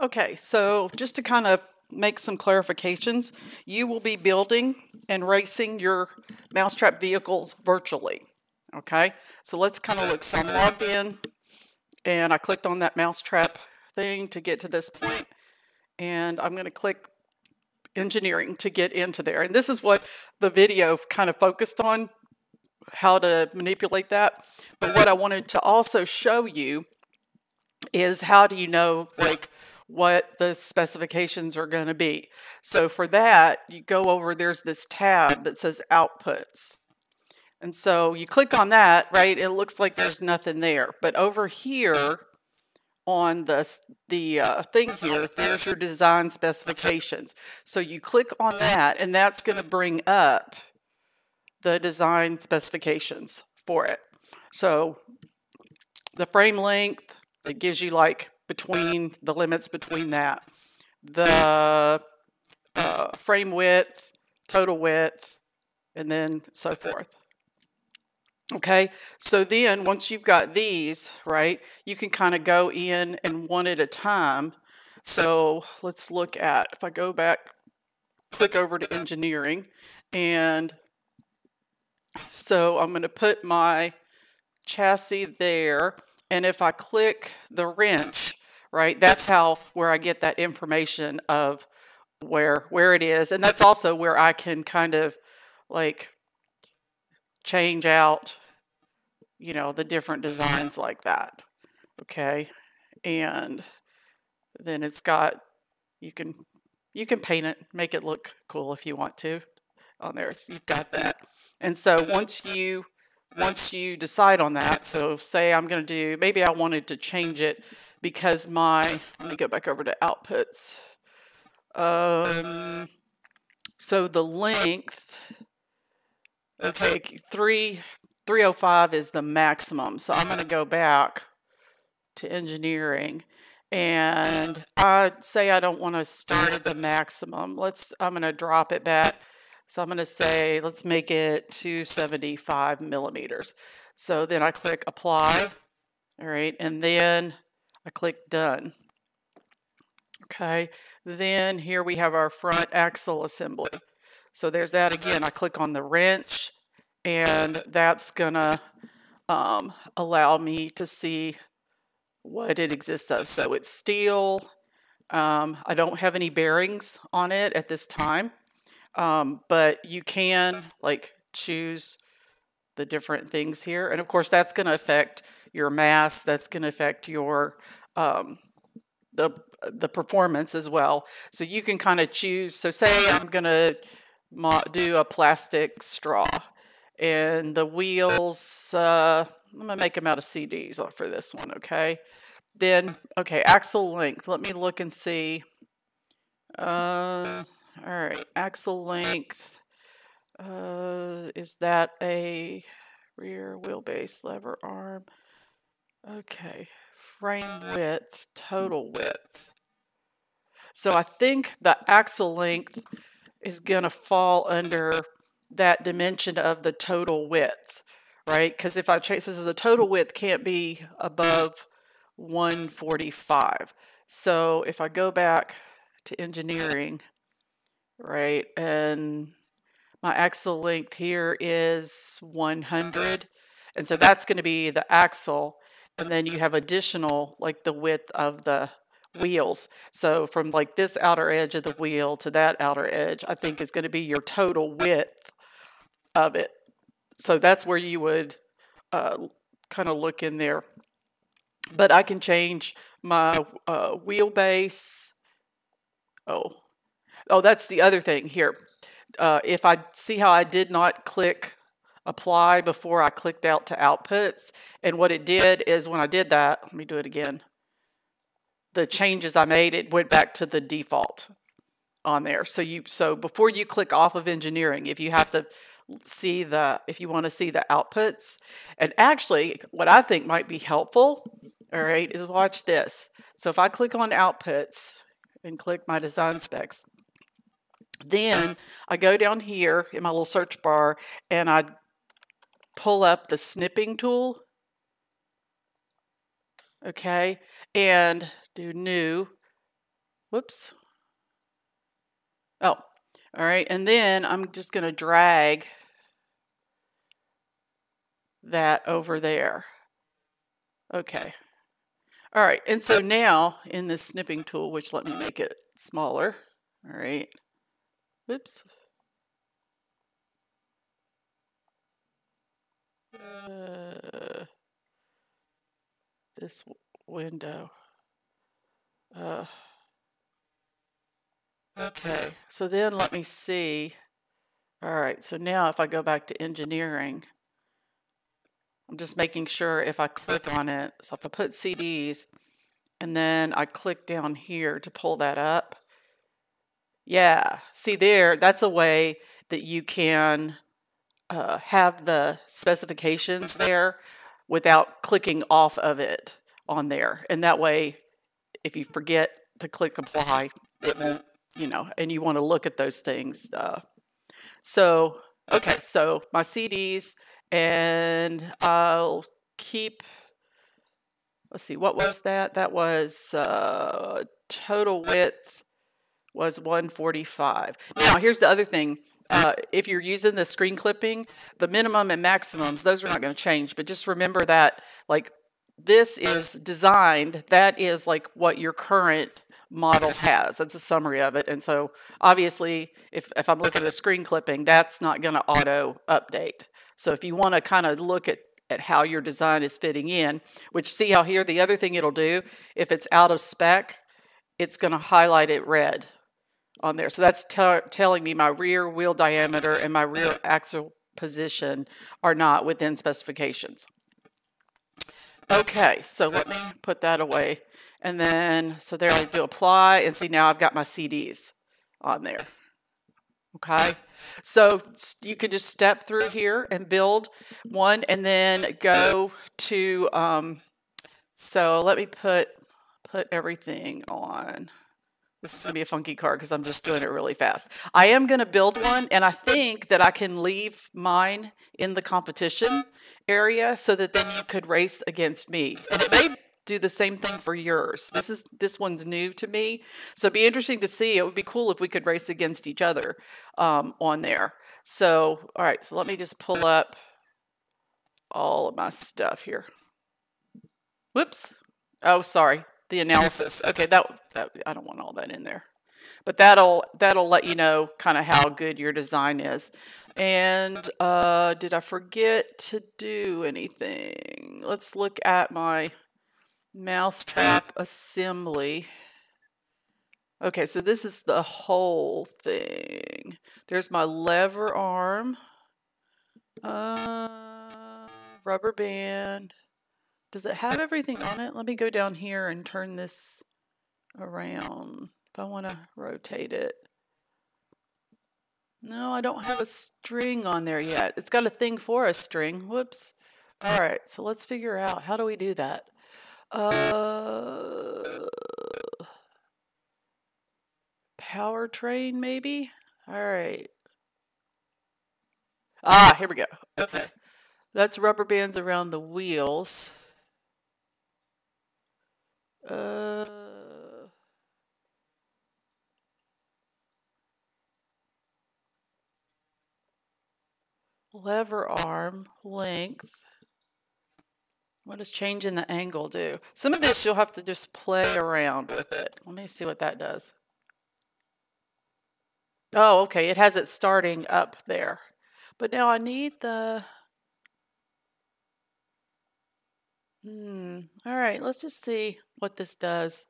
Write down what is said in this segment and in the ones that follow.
Okay, so just to kind of make some clarifications, you will be building and racing your mousetrap vehicles virtually. Okay, so let's kind of look. So I'm logged in and I clicked on that mousetrap thing to get to this point. and I'm going to click engineering to get into there. And this is what the video kind of focused on how to manipulate that. But what I wanted to also show you is how do you know like what the specifications are going to be. So for that, you go over, there's this tab that says outputs. And so you click on that, right? It looks like there's nothing there. But over here on the, the uh, thing here, there's your design specifications. So you click on that, and that's going to bring up the design specifications for it. So the frame length, it gives you like between the limits between that. The uh, frame width, total width, and then so forth. Okay, so then once you've got these, right, you can kind of go in and one at a time. So let's look at, if I go back, click over to engineering, and so I'm going to put my chassis there, and if I click the wrench, right, that's how, where I get that information of where, where it is, and that's also where I can kind of like change out, you know, the different designs like that. Okay. And then it's got, you can, you can paint it, make it look cool if you want to on there. So you've got that. And so once you, once you decide on that, so say I'm going to do, maybe I wanted to change it because my, let me go back over to outputs. Um, so the length, Okay, three, 305 is the maximum. So I'm going to go back to engineering and I say I don't want to start at the maximum. Let's, I'm going to drop it back. So I'm going to say, let's make it 275 millimeters. So then I click apply. All right. And then I click done. Okay. Then here we have our front axle assembly. So there's that again. I click on the wrench and that's gonna um, allow me to see what it exists of. So it's steel. Um, I don't have any bearings on it at this time, um, but you can like choose the different things here. And of course, that's going to affect your mass. That's going to affect your um, the the performance as well. So you can kind of choose. So say I'm going to do a plastic straw. And the wheels, uh, I'm to make them out of CDs for this one, okay? Then, okay, axle length. Let me look and see. Uh, all right, axle length. Uh, is that a rear wheelbase lever arm? Okay, frame width, total width. So I think the axle length is going to fall under that dimension of the total width, right? Because if I change, this the total width can't be above 145. So if I go back to engineering, right, and my axle length here is 100. And so that's going to be the axle. And then you have additional, like the width of the wheels. So from like this outer edge of the wheel to that outer edge, I think is going to be your total width of it. So that's where you would uh, kind of look in there. But I can change my uh, wheelbase. Oh, oh, that's the other thing here. Uh, if I see how I did not click apply before I clicked out to outputs, and what it did is when I did that, let me do it again the changes I made, it went back to the default on there. So you so before you click off of engineering, if you have to see the if you want to see the outputs, and actually what I think might be helpful, all right, is watch this. So if I click on outputs and click my design specs, then I go down here in my little search bar and I pull up the snipping tool. Okay, and do new, Whoops. Oh, all right. And then I'm just going to drag that over there. Okay. All right. And so now in this snipping tool, which let me make it smaller. All right. Whoops. Uh, this window. Uh, okay, so then let me see. All right, so now if I go back to engineering, I'm just making sure if I click on it, so if I put CDs and then I click down here to pull that up, yeah, see there, that's a way that you can uh, have the specifications there without clicking off of it on there. And that way, if you forget to click apply, it won't, you know, and you want to look at those things. Uh, so, okay, so my CDs, and I'll keep, let's see, what was that? That was uh, total width was 145. Now, here's the other thing. Uh, if you're using the screen clipping, the minimum and maximums, those are not going to change. But just remember that, like, this is designed, that is like what your current model has. That's a summary of it. And so, obviously, if, if I'm looking at a screen clipping, that's not going to auto update. So, if you want to kind of look at at how your design is fitting in, which see how here, the other thing it'll do, if it's out of spec, it's going to highlight it red on there. So that's telling me my rear wheel diameter and my rear axle position are not within specifications. Okay, so let me put that away. And then, so there I do apply, and see now I've got my CDs on there. Okay, so you could just step through here and build one, and then go to, um, so let me put, put everything on. This is going to be a funky card because I'm just doing it really fast. I am going to build one, and I think that I can leave mine in the competition area so that then you could race against me. And it may do the same thing for yours. This is this one's new to me, so it'd be interesting to see. It would be cool if we could race against each other um, on there. So, all right. So let me just pull up all of my stuff here. Whoops. Oh, sorry the analysis. Okay, that, that I don't want all that in there. But that'll that'll let you know kind of how good your design is. And uh, did I forget to do anything? Let's look at my mousetrap assembly. Okay, so this is the whole thing. There's my lever arm, uh, rubber band, does it have everything on it? Let me go down here and turn this around if I want to rotate it. No, I don't have a string on there yet. It's got a thing for a string. Whoops. All right, so let's figure out how do we do that. Uh, powertrain, maybe? All right. Ah, here we go. Okay. That's rubber bands around the wheels. Uh, lever arm length. What does changing the angle do? Some of this you'll have to just play around with it. Let me see what that does. Oh, okay. It has it starting up there. But now I need the Hmm. All right, let's just see what this does.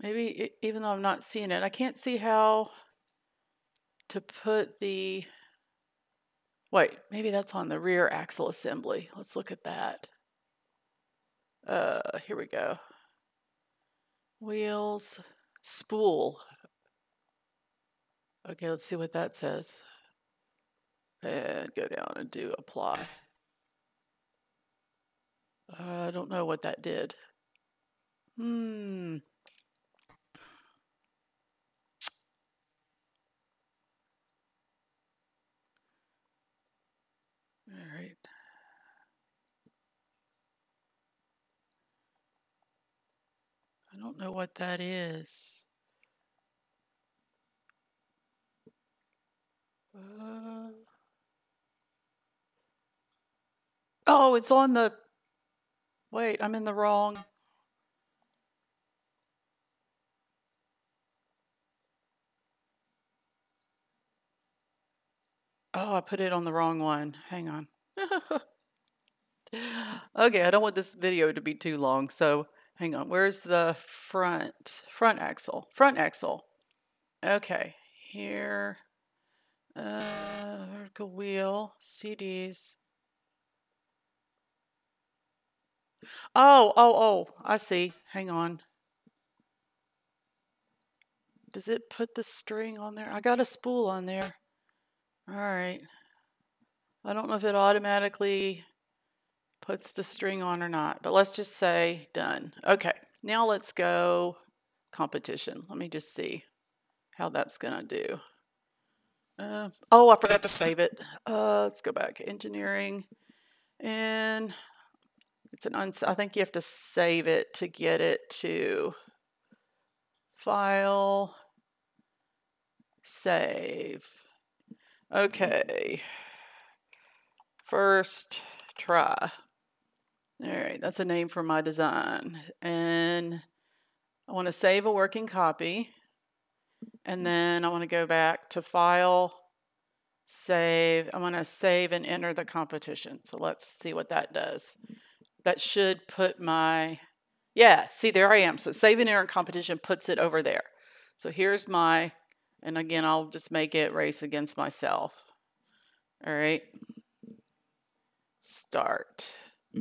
Maybe even though I'm not seeing it, I can't see how to put the. Wait, maybe that's on the rear axle assembly. Let's look at that. Uh, here we go. Wheels, spool. Okay, let's see what that says. And go down and do apply. I don't know what that did. Hmm. All right. I don't know what that is. Uh, oh, it's on the Wait, I'm in the wrong. Oh, I put it on the wrong one. Hang on. okay, I don't want this video to be too long, so hang on. Where's the front front axle? Front axle. Okay, here. Uh, vertical wheel, CDs. Oh, oh, oh, I see. Hang on. Does it put the string on there? I got a spool on there. All right. I don't know if it automatically puts the string on or not, but let's just say done. Okay, now let's go competition. Let me just see how that's going to do. Uh, oh, I forgot to save it. Uh, let's go back. Engineering. And it's an uns I think you have to save it to get it to file, save. Okay. First try. All right, that's a name for my design. And I want to save a working copy. And hmm. then I want to go back to File, Save. I want to save and enter the competition. So let's see what that does. That should put my, yeah, see, there I am. So Save and Enter competition puts it over there. So here's my and again, I'll just make it race against myself. All right. Start. I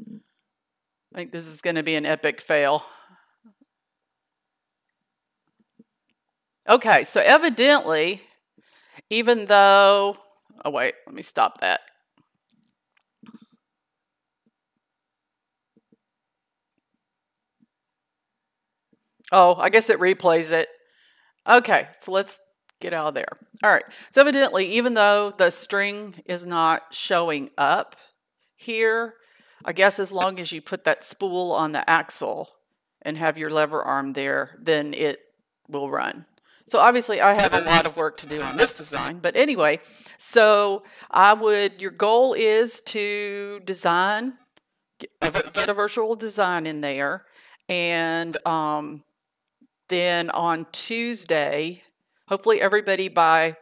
think this is going to be an epic fail. Okay, so evidently, even though, oh wait, let me stop that. Oh, I guess it replays it. Okay, so let's get out of there. All right. So evidently, even though the string is not showing up here, I guess as long as you put that spool on the axle and have your lever arm there, then it will run. So obviously I have a lot of work to do on this design, but anyway, so I would, your goal is to design, get a, virtual design in there, and um, then on Tuesday, hopefully everybody by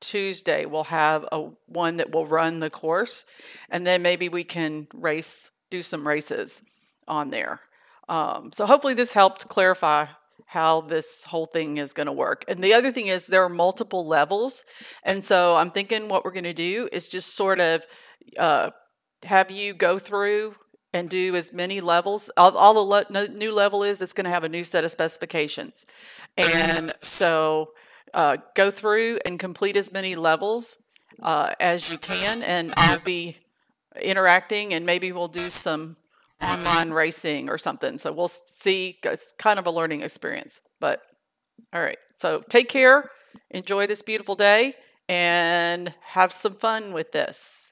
Tuesday will have a one that will run the course, and then maybe we can race, do some races on there. Um, so hopefully this helped clarify how this whole thing is going to work. And the other thing is there are multiple levels, and so I'm thinking what we're going to do is just sort of uh, have you go through and do as many levels. All, all the le- new level is it's going to have a new set of specifications. And so uh, go through and complete as many levels uh, as you can, and I'll be interacting, and maybe we'll do some online racing or something. So we'll see. It's kind of a learning experience. But all right. So take care. Enjoy this beautiful day and have some fun with this.